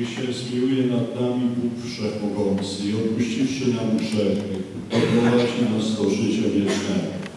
Niech się zmiłuje nad nami Bóg Wszechmogący i odpuściwszy nam grzechy, odprowadzi nas do życia wiecznego.